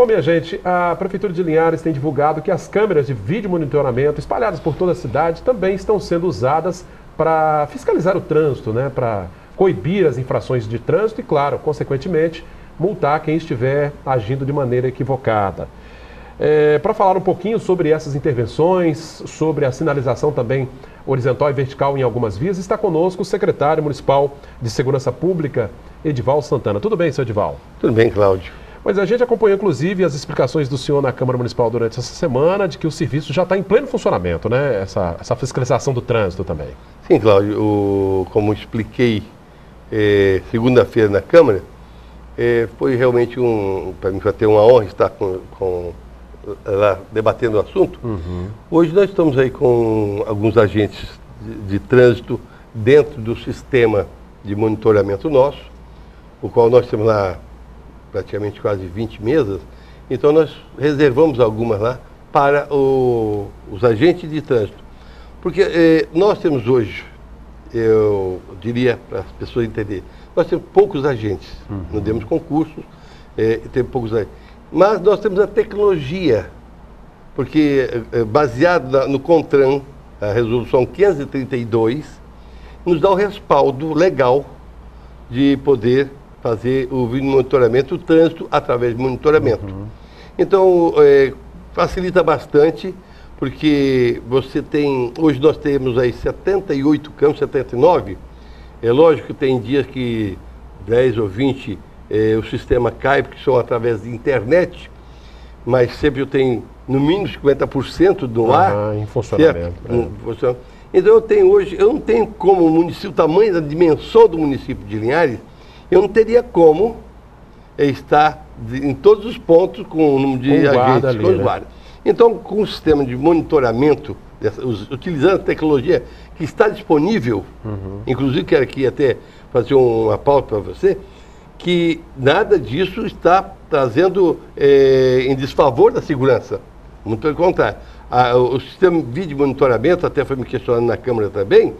Bom, minha gente, a Prefeitura de Linhares tem divulgado que as câmeras de vídeo monitoramento espalhadas por toda a cidade também estão sendo usadas para fiscalizar o trânsito, né? Para coibir as infrações de trânsito e, claro, consequentemente, multar quem estiver agindo de maneira equivocada. É, para falar um pouquinho sobre essas intervenções, sobre a sinalização também horizontal e vertical em algumas vias, está conosco o secretário municipal de Segurança Pública, Edival Santana. Tudo bem, senhor Edival? Tudo bem, Cláudio. Mas a gente acompanhou, inclusive, as explicações do senhor na Câmara Municipal durante essa semana de que o serviço já está em pleno funcionamento, né? Essa, essa fiscalização do trânsito também. Sim, Cláudio. O, como expliquei eh, segunda-feira na Câmara, eh, foi realmente um, para mim, ter uma honra estar com, com lá debatendo o assunto. Uhum. Hoje nós estamos aí com alguns agentes de, de, trânsito dentro do sistema de monitoramento nosso, o qual nós temos lá praticamente quase 20 mesas. Então nós reservamos algumas lá para o, os agentes de trânsito. Porque eh, nós temos hoje, eu diria para as pessoas entenderem, nós temos poucos agentes, uhum. não temos concursos, eh, temos poucos agentes. Mas nós temos a tecnologia, porque eh, baseado no CONTRAN, a resolução 532, nos dá o respaldo legal de poder fazer o monitoramento, o trânsito através de monitoramento. Uhum. Então, é, facilita bastante, porque você tem, hoje nós temos aí 78 campos, 79, é lógico que tem dias que 10 ou 20 eh, o sistema cai, porque são através de internet, mas sempre eu tenho no mínimo 50% do ar. em funcionamento. É. Então eu tenho hoje, eu não tenho como o município, o tamanho da dimensão do município de Linhares, eu não teria como estar em todos os pontos com o número de com agentes, ali, com os né? Então, com o sistema de monitoramento, utilizando a tecnologia que está disponível, uhum. inclusive quero aqui até fazer uma pauta para você, que nada disso está trazendo é, em desfavor da segurança. Muito pelo contrário. A, o sistema de vídeo monitoramento, até foi me questionando na Câmara também,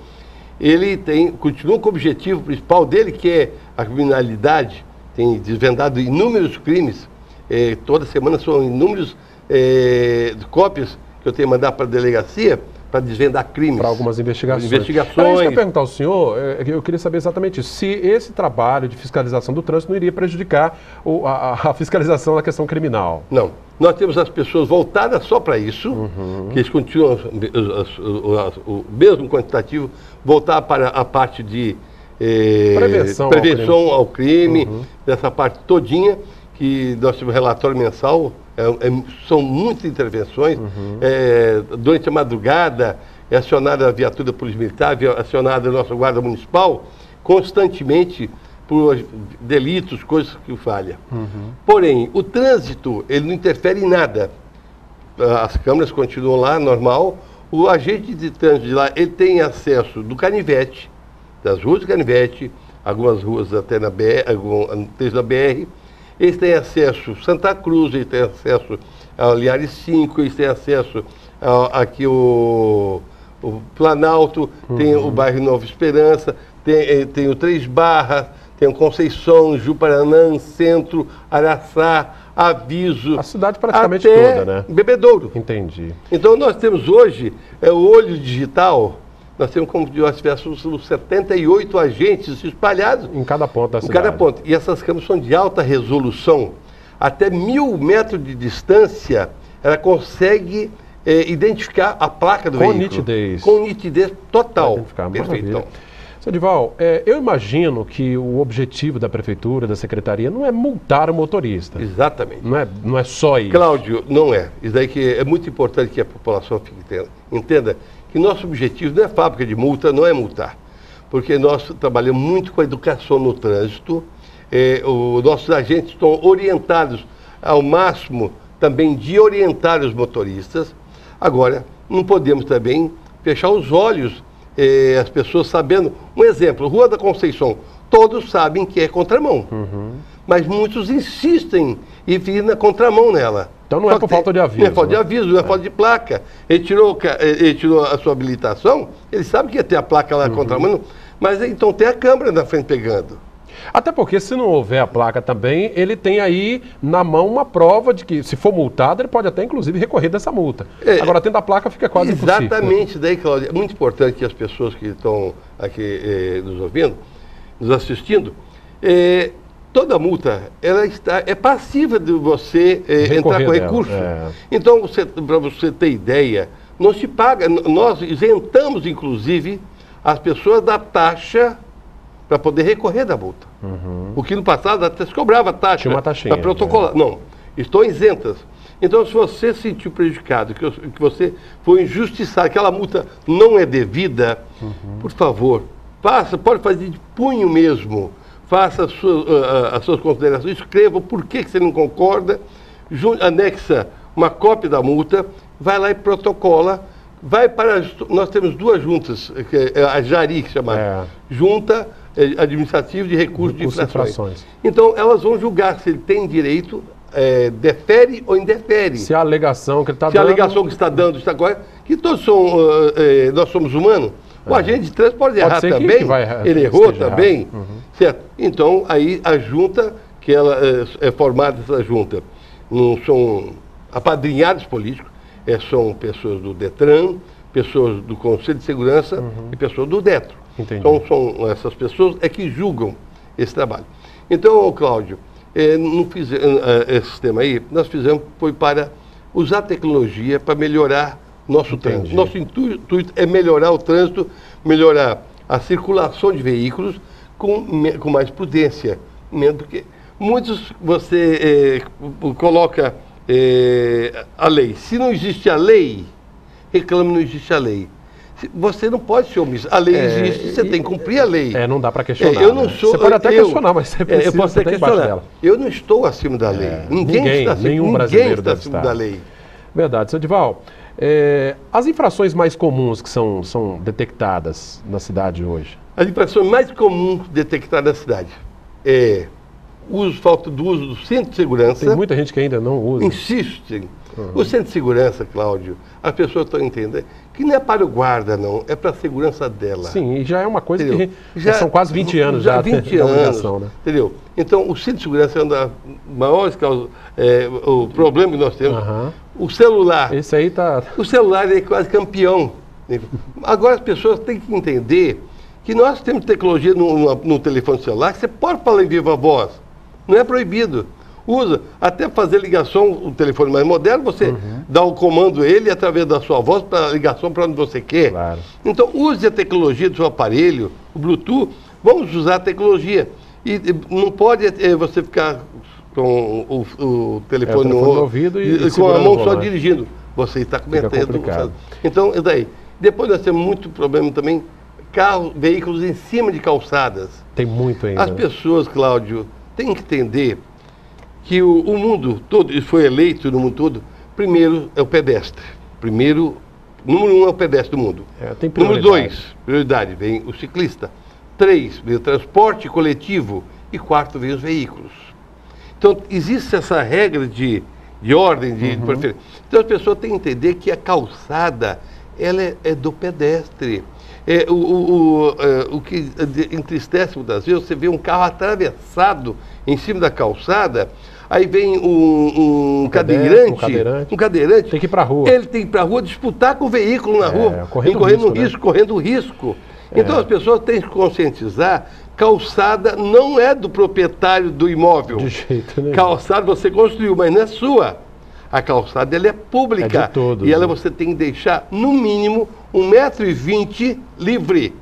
ele tem, continua com o objetivo principal dele, que é a criminalidade, tem desvendado inúmeros crimes, é, toda semana são inúmeros é, cópias que eu tenho mandar para a delegacia, para desvendar crimes. Para algumas investigações. investigações. Era isso que eu ia perguntar ao senhor, é, eu queria saber exatamente isso. Se esse trabalho de fiscalização do trânsito não iria prejudicar a, fiscalização da questão criminal. Não. Nós temos as pessoas voltadas só para isso, uhum. que eles continuam o, o, mesmo quantitativo, voltar para a parte de eh, prevenção, prevenção, ao crime, ao crime uhum. dessa parte todinha, que nós temos relatório mensal é, é, são muitas intervenções. Uhum. É, durante a madrugada, é acionada a viatura Polícia Militar, é acionada a nossa Guarda Municipal, constantemente por delitos, coisas que falha. Uhum. Porém, o trânsito, ele não interfere em nada. As câmeras continuam lá, normal. O agente de trânsito de lá, ele tem acesso do canivete, das ruas do canivete, algumas ruas até na BR, algumas, na BR, eles têm acesso a Santa Cruz, eles têm acesso ao Liares 5, eles têm acesso ao, aqui o, o Planalto, uhum. tem o bairro Nova Esperança, tem, eh, tem o Três Barras, tem o Conceição, Juparanã, Centro, Araçá, Aviso. A cidade praticamente toda, né? Bebedouro. Entendi. Então nós temos hoje é, o olho digital nós temos como se nós tivéssemos 78 agentes espalhados. Em cada ponto da em cidade. Em cada ponto. E essas câmeras são de alta resolução. Até mil metros de distância, ela consegue é, identificar a placa do Com veículo. Com nitidez. Com nitidez total. Perfeito. Dival, é, eu imagino que o objetivo da prefeitura, da secretaria, não é multar o motorista. Exatamente. Não é, não é só isso. Cláudio, não é. Isso daí que é muito importante que a população fique entenda. entenda que nosso objetivo não é fábrica de multa, não é multar. Porque nós trabalhamos muito com a educação no trânsito, eh, os nossos agentes estão orientados ao máximo também de orientar os motoristas. Agora, não podemos também fechar os olhos, eh, as pessoas sabendo. Um exemplo, Rua da Conceição, todos sabem que é contramão. Uhum. Mas muitos insistem em vir na contramão nela. Então não é Só é por falta de aviso. Não é falta né? de aviso, não é, é, falta de placa. Ele tirou, ele tirou a sua habilitação, ele sabe que ia ter a placa lá uhum. contra a mão, mas então tem a câmera na frente pegando. Até porque se não houver a placa também, ele tem aí na mão uma prova de que se for multado, ele pode até inclusive recorrer dessa multa. É, Agora, tendo a placa, fica quase Exatamente, impossível. Exatamente, daí, Cláudia, é muito importante que as pessoas que estão aqui eh, nos ouvindo, nos assistindo, eh, toda multa ela está, é passiva de você eh, entrar com recurso. é. Então, para você ter ideia, não se paga, nós isentamos, inclusive, as pessoas da taxa para poder recorrer da multa. Porque no passado até se cobrava taxa. Uhum. Tinha uma taxinha, Para protocolar. Não, estão isentas. Então, se você se sentiu prejudicado, que, que você foi injustiçado, aquela multa não é devida, Uhum. por favor, faça, pode fazer de punho mesmo. Faça as suas, ah, ah, as suas considerações, escreva porquê que você não concorda, anexa uma cópia da multa, vai lá e protocola. Vai para. Nós temos duas juntas, que é a JARI, que chama É. Junta eh, Administrativa de Recursos de Recursos e Infrações. Infrações. Então, elas vão julgar se ele tem direito, eh, defere ou indefere. Se a alegação que ele está Se a dando... alegação que está dando está correta, que todos são, eh, nós somos humanos, o agente de trânsito pode, errar que- também, que vai ele errou esteja Uhum. também, certo? Então, aí a junta, que ela eh, é formada essa junta, não são apadrinhados políticos, eh, são pessoas do DETRAN, pessoas do Conselho de Segurança e pessoas do DETRO. Uhum. Entendi. Então, são essas pessoas é que julgam esse trabalho. Então, Cláudio, eh, não fiz, eh, esse sistema aí, nós fizemos foi para usar tecnologia para melhorar nosso Entendi. trânsito. Nosso intu- intuito é melhorar o trânsito, melhorar a circulação de veículos com, com mais prudência. Mesmo porque muitos você eh, coloca eh, a lei. Se não existe a lei, reclame não existe a lei. Você não pode ser omisso. A lei É, existe, você e- tem que cumprir a lei. É, não dá para questionar. É, eu não né? sou. Você pode até eu- questionar, mas você é, precisa eu posso até questionar. dela. Eu não estou acima da lei. É, ninguém, ninguém, está acima, nenhum brasileiro está acima da lei. Verdade. Seu Dival, é, as infrações mais comuns que são, são detectadas na cidade hoje? As infrações mais comuns detectadas na cidade é uso, falta do uso do centro de segurança. Tem muita gente que ainda não usa. Insistem. O centro de segurança, Cláudio, as pessoas estão entendendo que não é para o guarda, não, é para a segurança dela. Sim, e já é uma coisa Entendeu? que já, são quase 20 anos já, 20 da anos, obrigação, né? Entendeu? Então, o cinto de segurança é uma das maiores causas, é, o problema que nós temos. Aham. O celular, Esse aí tá. o celular é quase campeão. Agora as pessoas têm que entender que nós temos tecnologia no, no- no telefone celular que você pode falar em viva voz. Não é proibido. Usa. Até fazer ligação, o telefone mais moderno, você Uhum. dá o comando ele através da sua voz para ligação para onde você quer. Claro. Então use a tecnologia do seu aparelho, o Bluetooth, vamos usar a tecnologia. E e não pode eh, você ficar com o, o telefone, É, o telefone no ouvido e- e com a mão só dirigindo. Você está cometendo. Então, e daí? Depois nós temos muito problema também, carros, veículos em cima de calçadas. Tem muito ainda. As né? pessoas, Cláudio, têm que entender que o, o mundo todo, isso foi eleito no mundo todo, primeiro é o pedestre. Primeiro, número um é o pedestre do mundo. É, tem número dois, prioridade, vem o ciclista. Três, vem o transporte coletivo. E quarto, vem os veículos. Então, existe essa regra de, de ordem, de, Uhum. de preferência. Então, as pessoas têm que entender que a calçada, ela é, é do pedestre. É, o, o, o, é, o que entristece muitas vezes, você vê um carro atravessado em cima da calçada, aí vem um, um cadeirante, um cadeirante. um cadeirante, Tem que ir pra rua. ele tem que ir para a rua disputar com o veículo na É, rua, correndo correndo risco, né? risco, correndo risco. Então É. as pessoas têm que conscientizar, calçada não é do proprietário do imóvel. De jeito nenhum. Calçada você construiu, mas não é sua. A calçada ela é pública. É de todos, e ela né? você tem que deixar, no mínimo, 1,20m livre.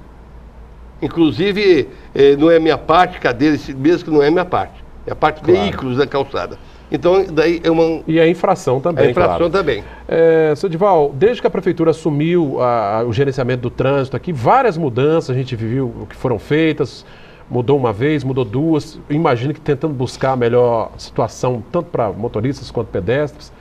Inclusive, eh, não é minha parte, cadeira, mesmo que não é minha parte. É a parte Claro. veículos da calçada. Então, daí é uma E a infração também, é infração claro. também. É, seu Dival, desde que a prefeitura assumiu a- a- o gerenciamento do trânsito aqui, várias mudanças a gente viu o que foram feitas. Mudou uma vez, mudou duas. Imagino que tentando buscar a melhor situação, tanto para motoristas quanto pedestres.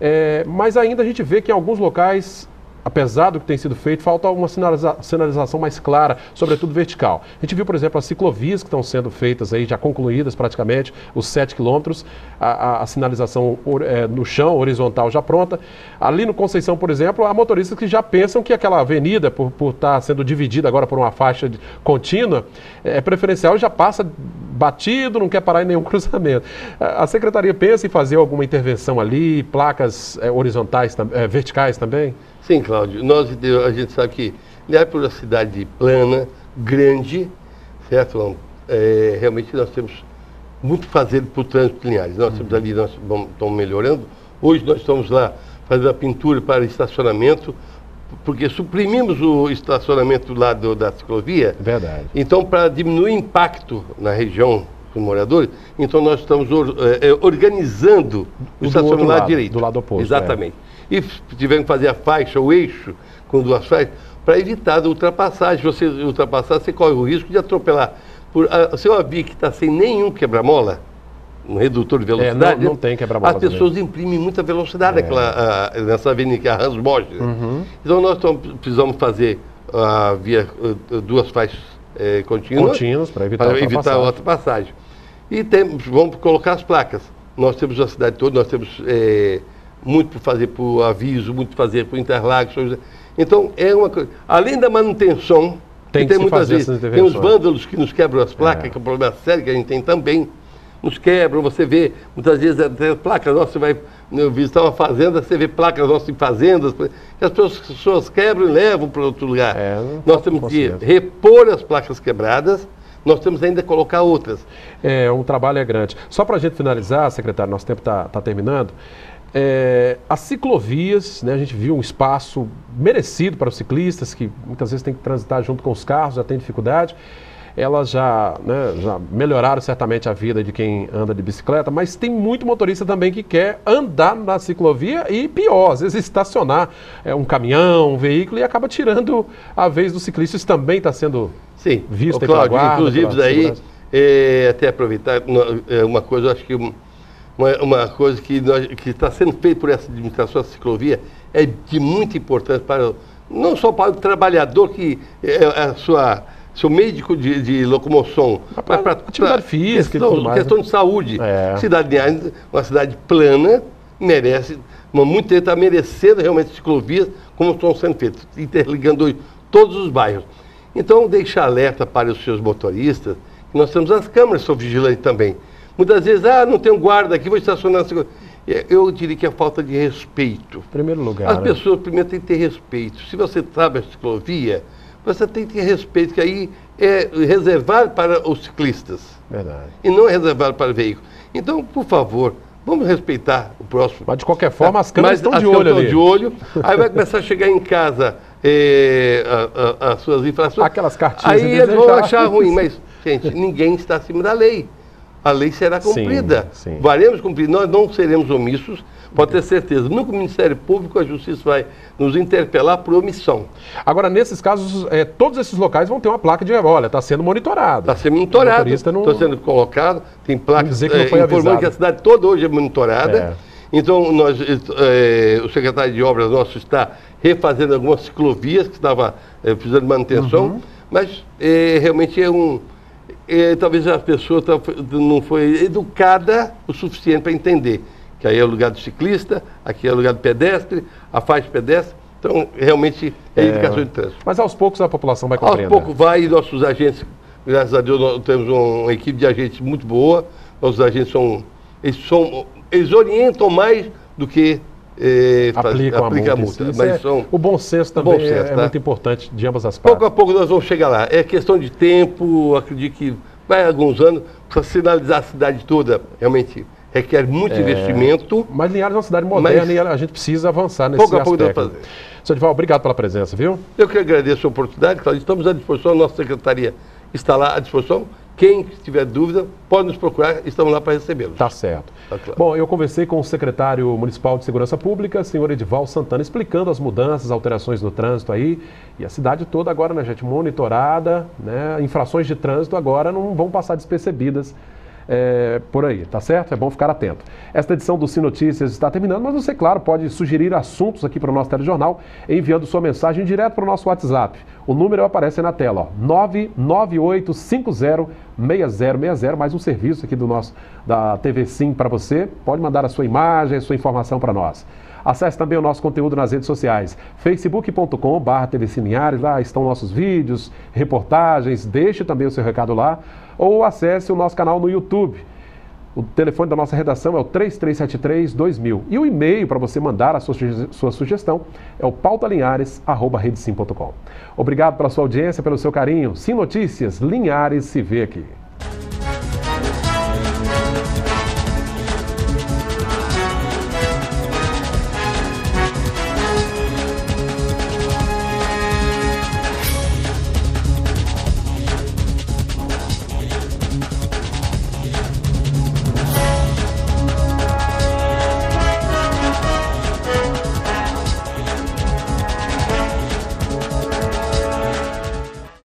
É, mas ainda a gente vê que em alguns locais apesar do que tem sido feito, falta uma sinaliza sinalização mais clara, sobretudo vertical. A gente viu, por exemplo, as ciclovias que estão sendo feitas aí, já concluídas praticamente, os 7 quilômetros, a, a, sinalização é, no chão, horizontal já pronta. Ali no Conceição, por exemplo, há motoristas que já pensam que aquela avenida, por, estar sendo dividida agora por uma faixa de, contínua, é preferencial e já passa batido, não quer parar em nenhum cruzamento. A secretaria pensa em fazer alguma intervenção ali, placas é, horizontais, é, verticais também? Sim, Cláudio. Nós, a gente sabe que, aliás, por uma cidade plana, grande, certo? É, realmente nós temos muito fazer para o trânsito Linhares. Nós temos ali, nós vamos, estamos melhorando. Hoje nós estamos lá fazendo a pintura para estacionamento, porque suprimimos o estacionamento do, da ciclovia. Verdade. Então, para diminuir o impacto na região dos moradores, então nós estamos or, é, organizando o, o estacionamento lá direito. Do lado oposto. Exatamente. É. E tivemos que fazer a faixa, o eixo, com duas faixas, para evitar a ultrapassagem. Você ultrapassar, você corre o risco de atropelar. Por, a, se uma via que está sem nenhum quebra-mola, um redutor de velocidade. É, não, não, tem quebra-mola. As pessoas imprimem muita velocidade é. nessa avenida que é a Hans Bosch. Uhum. Então nós precisamos fazer a via duas faixas é, contínuas. Contínuas para evitar, para evitar a ultrapassagem. E temos, vamos colocar as placas. Nós temos a cidade toda, nós temos é, muito para fazer para o aviso, muito para fazer o Interlagos. Então, é uma coisa. Além da manutenção, tem, que tem muitas vezes, tem os vândalos que nos quebram as placas, é. que é um problema sério que a gente tem também nos quebram, você vê, muitas vezes até placas nossas, você vai visitar uma fazenda, você vê placas nossas em fazendas, que as pessoas quebram e levam para outro lugar. É, nós temos que repor as placas quebradas, nós temos ainda que colocar outras. É, um trabalho é grande. Só para a gente finalizar, secretário, nosso tempo está tá terminando. É, as ciclovias, né, a gente viu um espaço merecido para os ciclistas, que muitas vezes tem que transitar junto com os carros, já tem dificuldade elas já, né, já melhoraram certamente a vida de quem anda de bicicleta, mas tem muito motorista também que quer andar na ciclovia e pior, às vezes estacionar é, um caminhão, um veículo e acaba tirando a vez do ciclista. Isso também está sendo Sim. visto Ô, Cláudio, guarda, Inclusive, daí, é, até aproveitar é, uma coisa, eu acho que uma, uma coisa que está sendo feita por essa administração da ciclovia é de muita importância para não só para o trabalhador que é, a sua seu médico de, de locomoção, mas para atividade física, questão, mais, questão né? de saúde. É. Cidade de Arnes, uma cidade plana, merece, muito está merecendo realmente ciclovias como estão sendo feitas, interligando todos os bairros. Então, deixa alerta para os seus motoristas, que nós temos as câmeras que são vigilantes também. Muitas vezes, ah, não tem um guarda aqui, vou estacionar na Eu diria que é falta de respeito. Em primeiro lugar. As né? pessoas primeiro têm que ter respeito. Se você sabe a ciclovia, você tem que ter respeito, que aí é reservado para os ciclistas. Verdade. E não é reservado para veículos. Então, por favor, vamos respeitar o próximo. Mas de qualquer forma, as câmeras estão de olho ali. de olho. Aí vai começar a chegar em casa é, a, a, as suas infrações. Aquelas cartinhas. Aí eles vão achar ruim, mas, gente, ninguém está acima da lei. A lei será cumprida. Sim, sim. Varemos cumprir. Nós não seremos omissos Pode ter certeza. Nunca o Ministério Público, a Justiça vai nos interpelar por omissão. Agora, nesses casos, é, todos esses locais vão ter uma placa de, olha, está sendo monitorado. Está sendo monitorado. Está não... sendo colocado, tem placas que não é, foi informando que a cidade toda hoje é monitorada. É. Então, nós, é, o secretário de Obras nosso está refazendo algumas ciclovias que estava é, precisando de manutenção, uhum. mas é, realmente é um... É, talvez a pessoa tá, não foi educada o suficiente para entender que aí é o lugar do ciclista, aqui é o lugar do pedestre, a faixa pedestre. Então, realmente é, é educação de trânsito. Mas aos poucos a população vai compreender. Aos poucos vai, e nossos agentes, graças a Deus, nós temos uma equipe de agentes muito boa. Nossos agentes são. Eles, são, eles orientam mais do que eh, aplicam, faz, aplica a multa. A multa mas é, são, o bom senso também bom senso, é, tá? muito importante de ambas as partes. Pouco a pouco nós vamos chegar lá. É questão de tempo, acredito que vai alguns anos para sinalizar a cidade toda realmente requer muito é, investimento. Mas Linhares é uma cidade moderna e a gente precisa avançar nesse pouco aspecto. Pouco a pouco fazer. Sr. Dival, obrigado pela presença, viu? Eu que agradeço a oportunidade, Claudio. Estamos à disposição, a nossa secretaria está lá à disposição. Quem tiver dúvida, pode nos procurar, estamos lá para recebê-los. Tá certo. Tá claro. Bom, eu conversei com o secretário municipal de Segurança Pública, senhor Edival Santana, explicando as mudanças, alterações no trânsito aí. E a cidade toda agora, né, gente, monitorada, né? Infrações de trânsito agora não vão passar despercebidas é, por aí, tá certo? É bom ficar atento. Esta edição do Sim Notícias está terminando, mas você, claro, pode sugerir assuntos aqui para o nosso telejornal, enviando sua mensagem direto para o nosso WhatsApp. O número aparece na tela, ó, 998506060, mais um serviço aqui do nosso da TV Sim para você. Pode mandar a sua imagem, a sua informação para nós. Acesse também o nosso conteúdo nas redes sociais, facebook.com.br lá estão nossos vídeos, reportagens, deixe também o seu recado lá, ou acesse o nosso canal no YouTube. O telefone da nossa redação é o 3373-2000. E o e-mail para você mandar a sua, sugestão é o pautalinhares.com. Obrigado pela sua audiência, pelo seu carinho. Sim Notícias, Linhares se vê aqui.